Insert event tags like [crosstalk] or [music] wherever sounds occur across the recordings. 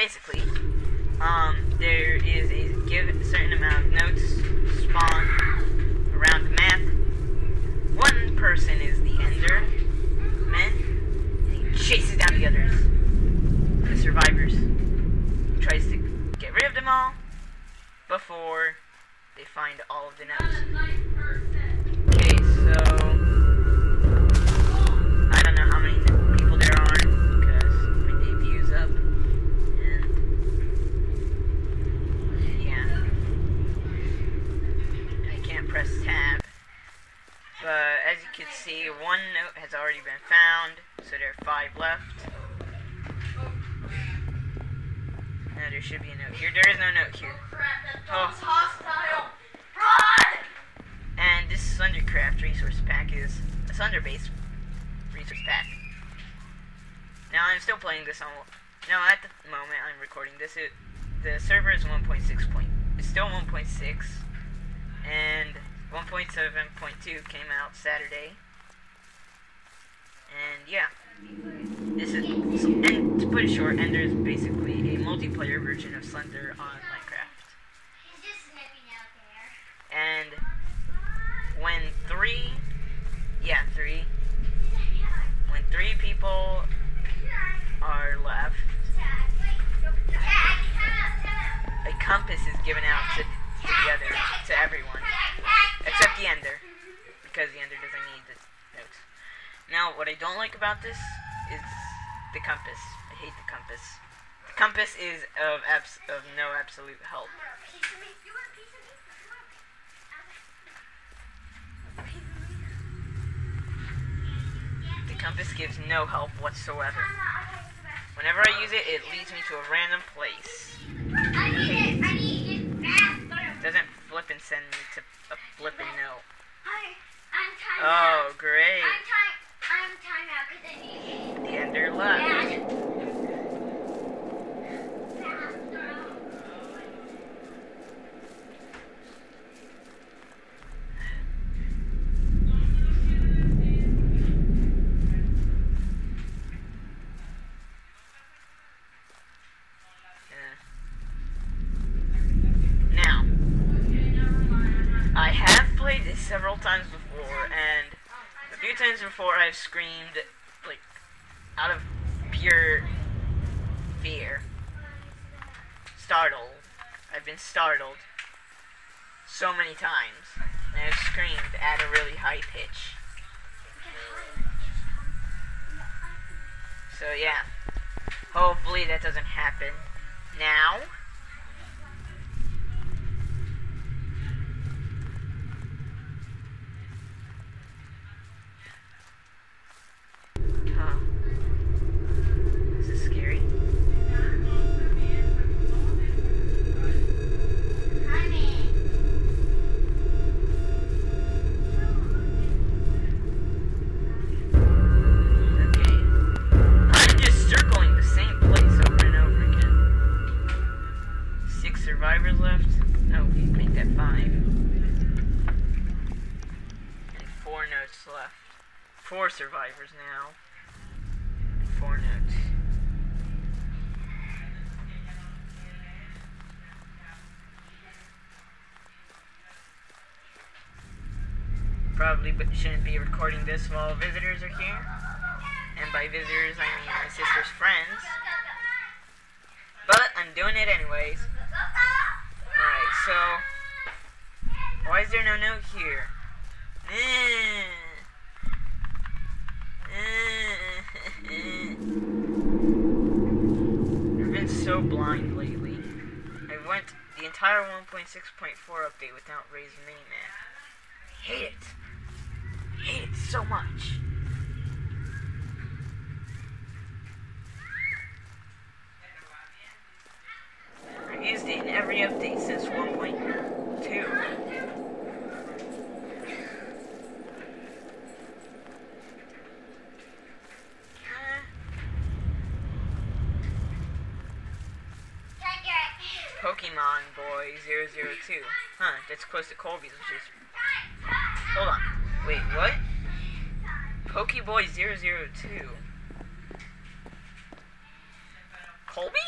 basically, um, there is a given certain amount of notes spawn around the map. One person is the Ender Man, and he chases down the others, the survivors. He tries to get rid of them all before they find all of the notes. Should be a note here. There is no note here. Oh. hostile. Run! And this Sundercraft resource pack is a Sunder based resource pack. Now I'm still playing this on. No, at the moment I'm recording this, it, the server is 1.6 point. It's still 1.6, and 1.7.2 came out Saturday. And yeah, this is and to put it short, Ender is basically a multiplayer version of Slender on Minecraft. And when three, yeah, three, when three people are left, a compass is given out to, to the other, to everyone, except the Ender, because the Ender doesn't need the notes. Now, what I don't like about this is the compass. I hate the compass. The compass is of abs- of no absolute help. The compass gives no help whatsoever. Whenever I use it, it leads me to a random place. It doesn't flip and send me to a flippin' note. Oh, great. I'm time out because I need The Ender left. that. Yeah. Now, I have played this several times before, and a few times before I've screamed, out of pure fear. Startled. I've been startled so many times, and I've screamed at a really high pitch. So, yeah. Hopefully that doesn't happen now. Survivors now. Four notes. Probably but shouldn't be recording this while visitors are here. And by visitors, I mean my sister's friends. But I'm doing it anyways. Alright, so. Why is there no note here? I've been blind lately. I went the entire 1.6.4 update without Rei's Minimap. I hate it. Hate it so much. I've used it in every update since 1.2. Pokemon Boy 002. Huh, that's close to Colby's, which is... Hold on. Wait, what? Pokeboy 002. Colby?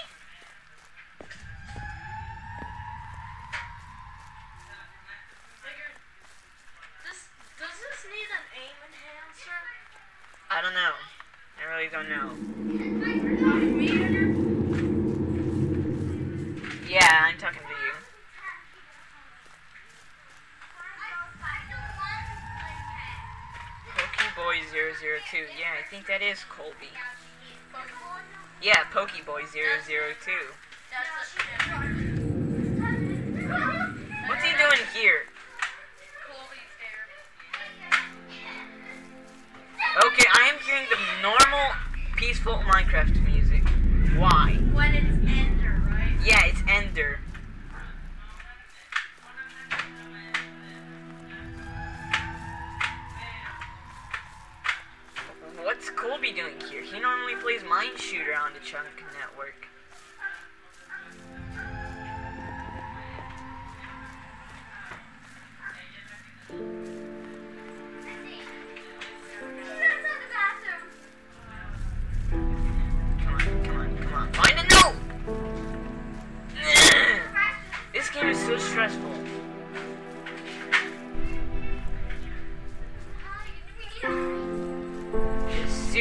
This does this need an aim enhancer? I don't know. I really don't know. Yeah, I'm talking to you. Pokeboy 002. Yeah, I think that is Colby. Yeah, Pokeboy 002. What's he doing here? Okay, I am hearing the normal, peaceful Minecraft music. Why? When it's Ender, right? Yeah, Ender. What's Colby doing here? He normally plays Mine Shooter on the Chunk Network.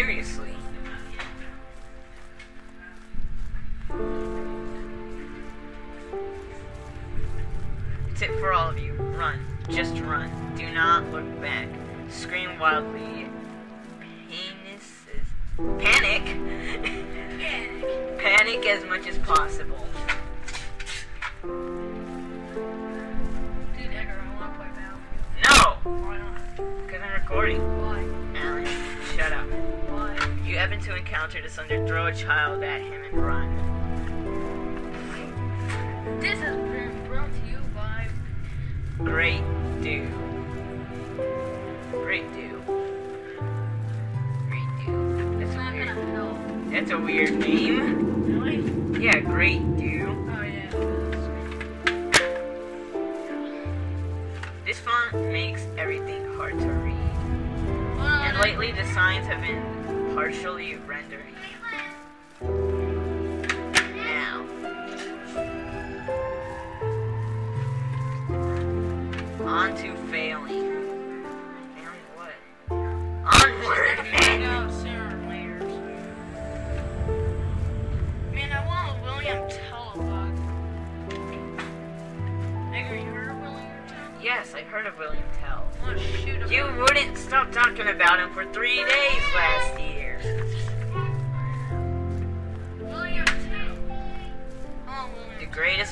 Seriously. Tip for all of you. Run. Just run. Do not look back. Scream wildly. Penises. Panic! Panic as much as possible. Dude, Edgar, I want to play Battlefield. No! Why not? Because I'm recording. To encounter this under throw a child at him and run. This has been brought to you by. Great do. Great do. Great do. It's not gonna help. That's a weird name. Really? Yeah, great do. Oh yeah. This font makes everything hard to read. Well, And lately the signs have been partially rendered.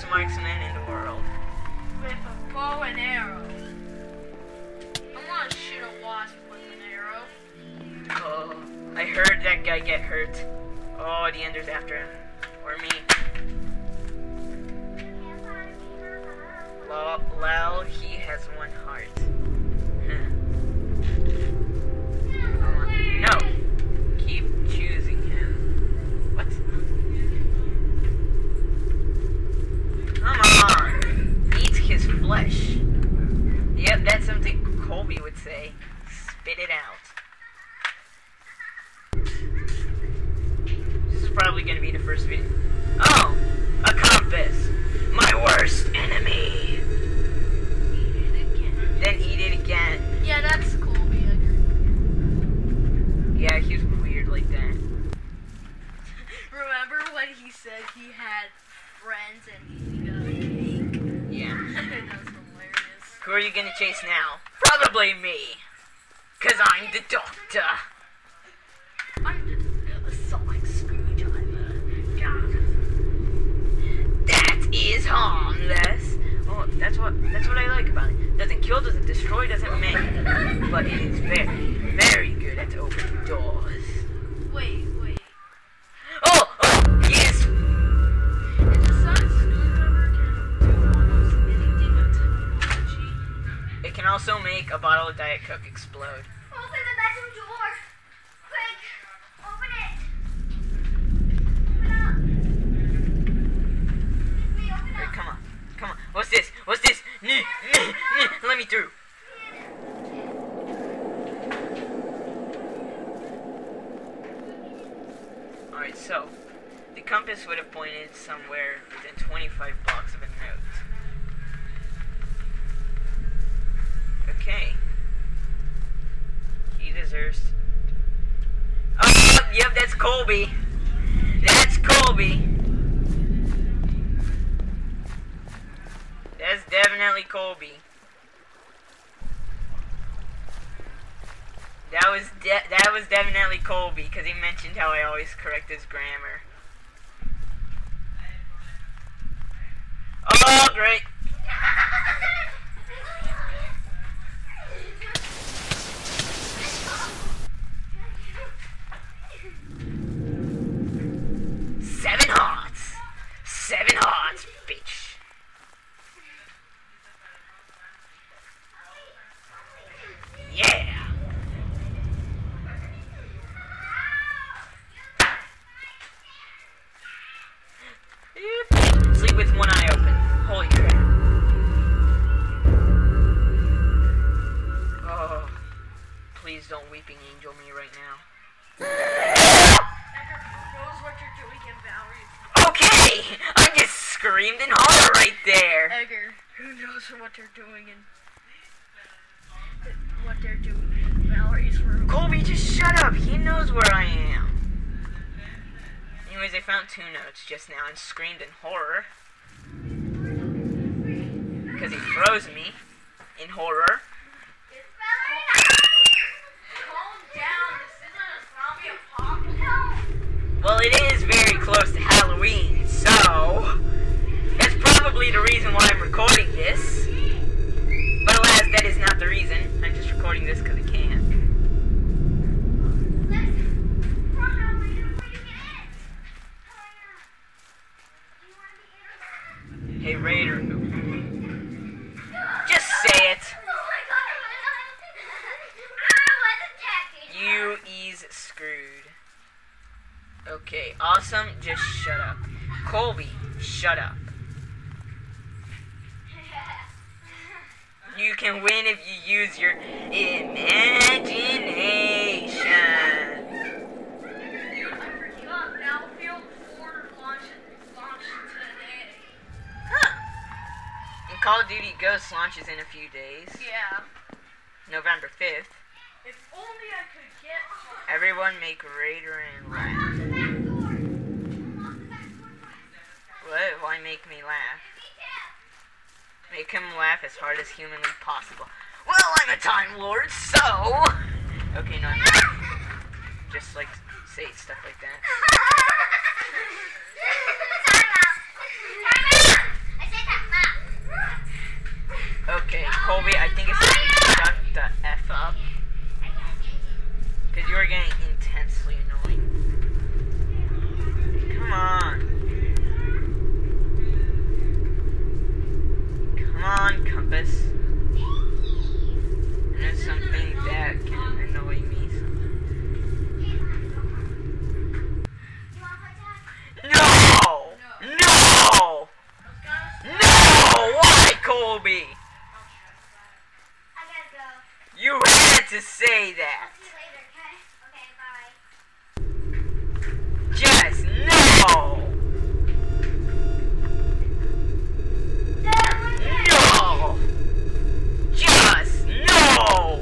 Marksman in the world. with a bow and arrow. I want to shoot a wasp with an arrow. Oh, I heard that guy get hurt. Oh, the Ender's after him. Or me. Lol, lol, he gonna be also make a bottle of Diet Coke explode. Open the bedroom door. Quick. Open it. Open up. Excuse me, open Here, up. come on. What's this? What's this? Let me through. Alright, so the compass would have pointed somewhere within 25 blocks of a note. Okay. He deserves. Oh, yep, that's Colby. That's Colby. That's definitely Colby. That was that was definitely Colby because he mentioned how I always correct his grammar. Oh, great. What they're doing in what they're doing in Valerie's room? Colby, just shut up. He knows where I am. Anyways, I found two notes just now and screamed in horror. Because he froze me in horror. Well, it is very close to Halloween, so that's probably the reason why I'm recording this. But alas, that is not the reason. I'm just recording this because I can. Hey, Raider. Just say it. You ease screwed. Okay, awesome. Just shut up. Colby, shut up. You can win if you use your imagination. Battlefield 4 launched, launched today. Huh. And Call of Duty Ghosts launches in a few days, Yeah. November 5th. If only I could get Everyone make Raider and laugh. What? Why make me laugh? Make him laugh as hard as humanly possible. Well, I'm a Time Lord, so. Okay, no, I'm not. Just like say stuff like that. [laughs] Okay, Colby, I think it's time you shut the F up. Because you're getting intensely annoying. Come on. Come on, Compass. I know something that can annoy me. No! No! No! Why, Colby? You had to say that. Just no! No! Just no!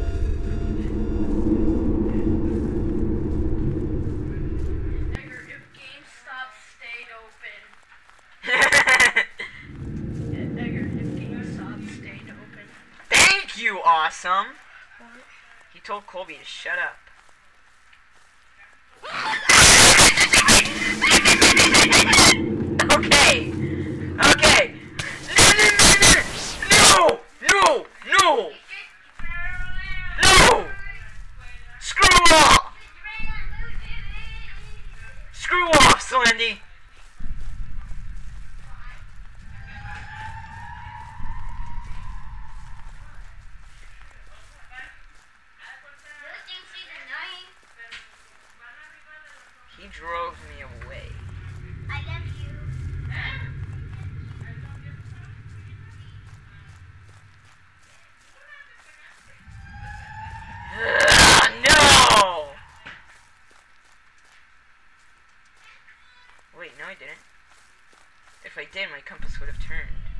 Edgar, if GameStop stayed open. Edgar, if GameStop stayed open. Thank you, awesome! He told Colby to shut up. Okay! Okay! No! No! No! No! No! Screw off! Screw off, Slendy! He drove me away. I love you. My compass would have turned.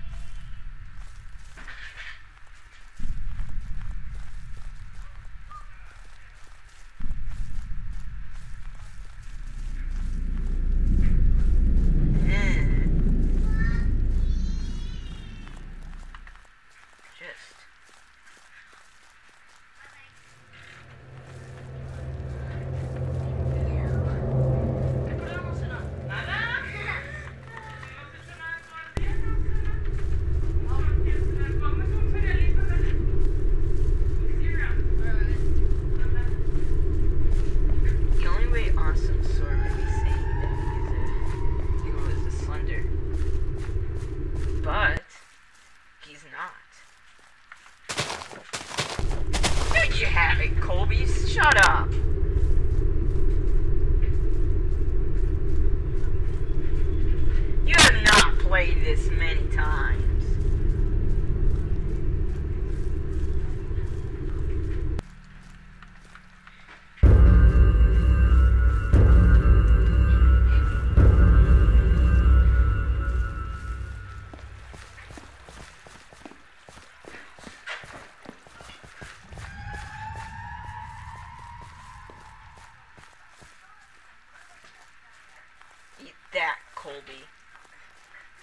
Eat that, Colby.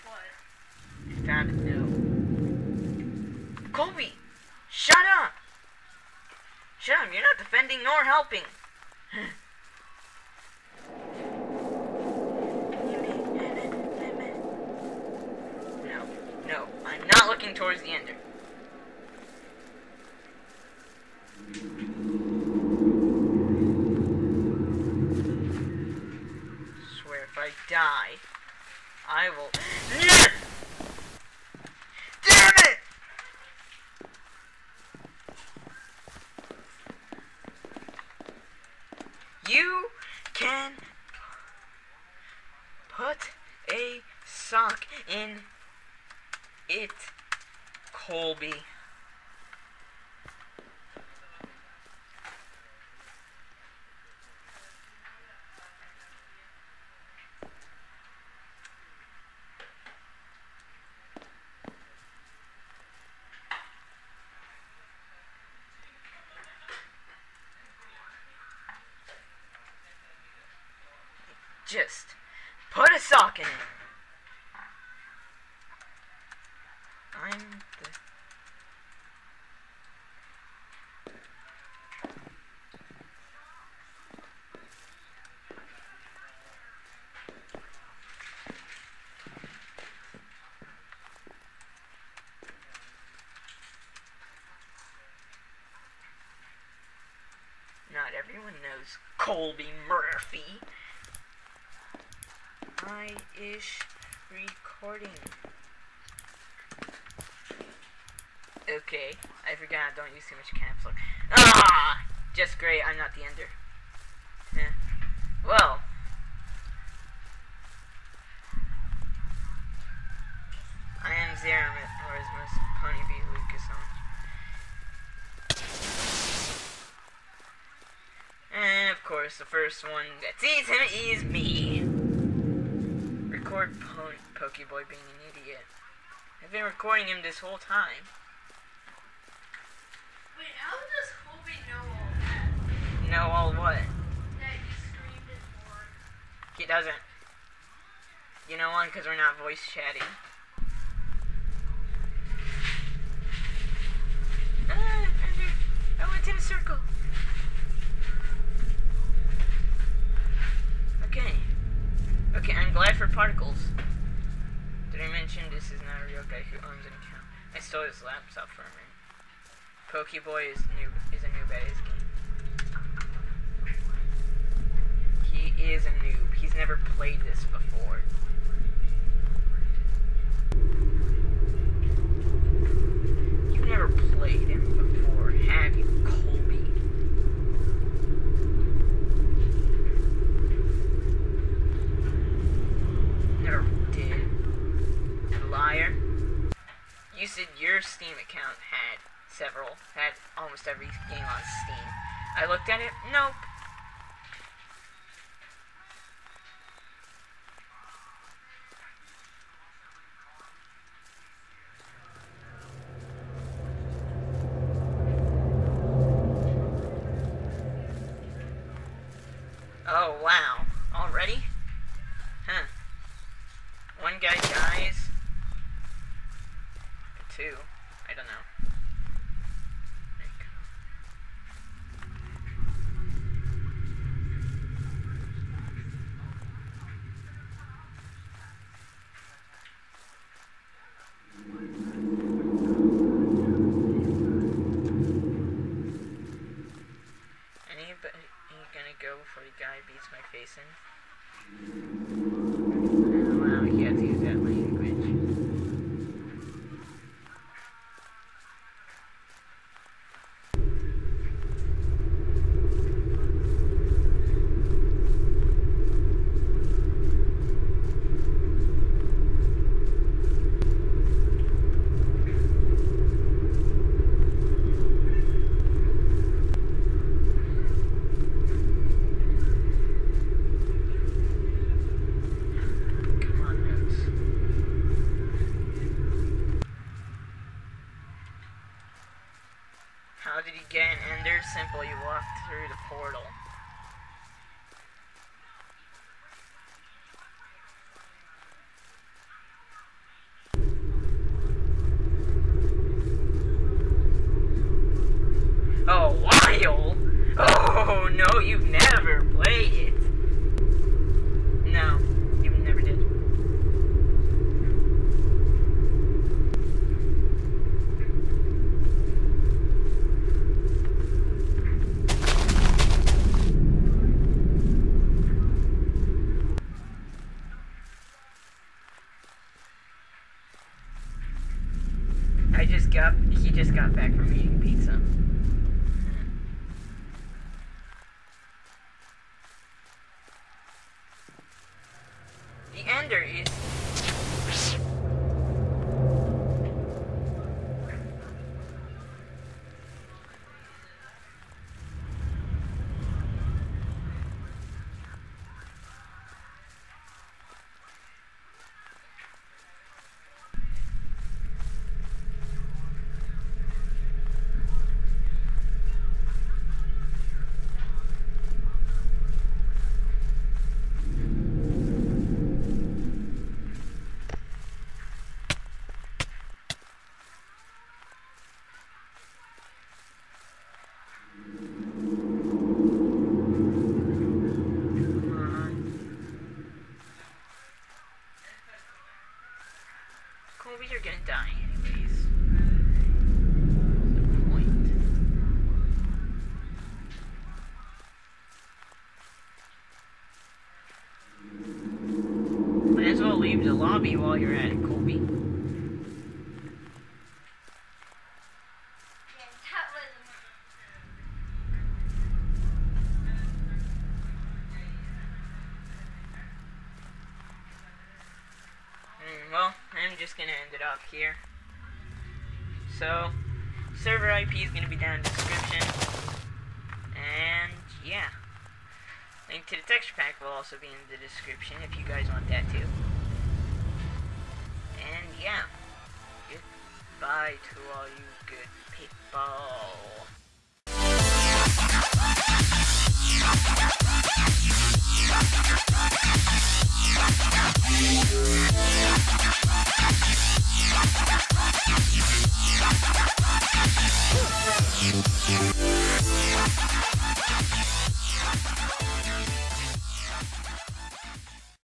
What? I found a note. Colby! Shut up! Shut up, you're not defending nor helping. [laughs] No, no, I'm not looking towards the ender. Swear if I die, I will. Damn it! You can put a sock in it, Colby. Just put a sock in it. I'm the. Not everyone knows Colby Murphy. I ish recording. Okay, I forgot. I don't use too much caps. Ah, just great. I'm not the ender. Heh. Well, I am Zero or as most Pony beat Lucas on. And of course, the first one that sees him is me. Record po- Pokeboy being an idiot. I've been recording him this whole time. Wait, how does Colby know all that? Know all what? That you screamed and bored. He doesn't. You know one because we're not voice chatting. Ah, I went in a circle. Okay. Okay, I'm glad for particles. Did I mention this is not a real guy who owns an account? I stole his laptop from him. Pokeboy is new is a noob at his game. He is a noob. He's never played this before. You've never played him before, have you, Colby? Never did. Liar. You said your Steam account had several, had almost every game on Steam. I looked at it, nope. Just got back from eating pizza. The ender is. Come on. Colby, you're gonna die anyways. What's the point? Might as well lobby while you're at it, Colby. Yeah, that was. Mm, well, I'm just gonna end it off here. So, server IP is gonna be down in the description. And yeah. Link to the texture pack will also be in the description if you guys want that too yeah. Goodbye to all you good people. We'll be right back.